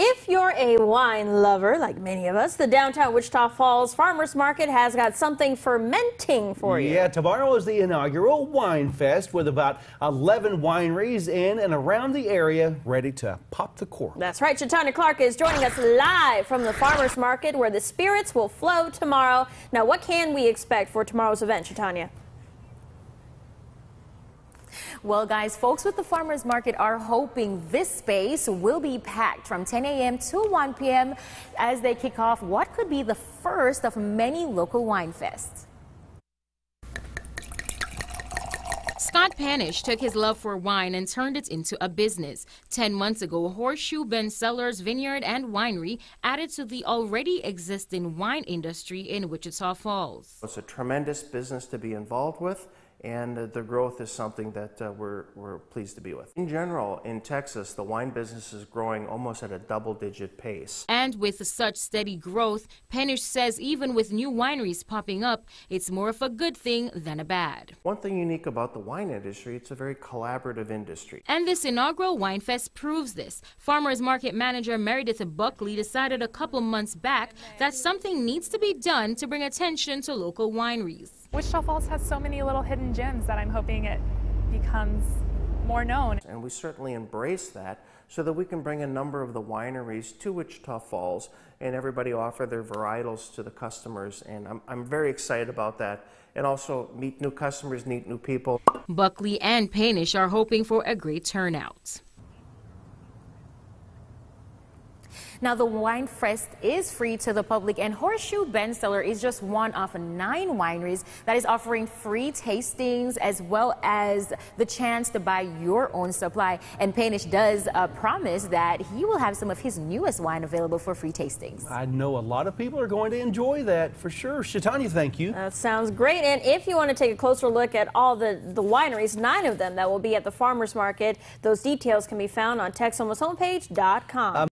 If you're a wine lover, like many of us, the downtown Wichita Falls Farmers Market has got something fermenting for you. Yeah, tomorrow is the inaugural Wine Fest with about 11 wineries in and around the area ready to pop the cork. That's right. Shatanya Clark is joining us live from the Farmers Market where the spirits will flow tomorrow. Now, what can we expect for tomorrow's event, Shatanya? Well, guys, folks with the farmers market are hoping this space will be packed from 10 a.m. to 1 p.m. as they kick off what could be the first of many local wine fests. Scott Panish took his love for wine and turned it into a business. Ten months ago, Horseshoe Bend Cellars Vineyard and Winery added to the already existing wine industry in Wichita Falls. It's a tremendous business to be involved with and the growth is something that uh, we're, we're pleased to be with. In general, in Texas, the wine business is growing almost at a double digit pace. And with such steady growth, Panish says even with new wineries popping up, it's more of a good thing than a bad. One thing unique about the wine industry, it's a very collaborative industry. And this inaugural Wine Fest proves this. Farmers Market Manager Meredith Buckley decided a couple months back that something needs to be done to bring attention to local wineries. Wichita Falls has so many little hidden gems that I'm hoping it becomes more known. And we certainly embrace that so that we can bring a number of the wineries to Wichita Falls and everybody offer their varietals to the customers. And I'm, I'm very excited about that. And also meet new customers, meet new people. Buckley and Panish are hoping for a great turnout. Now, the Wine Fest is free to the public, and Horseshoe Bend Cellar is just one of nine wineries that is offering free tastings as well as the chance to buy your own supply. And Panish does uh, promise that he will have some of his newest wine available for free tastings. I know a lot of people are going to enjoy that for sure. Shatanya, thank you. That sounds great. And if you want to take a closer look at all the, the wineries, nine of them that will be at the farmers market, those details can be found on Texoma's homepage.com. Um,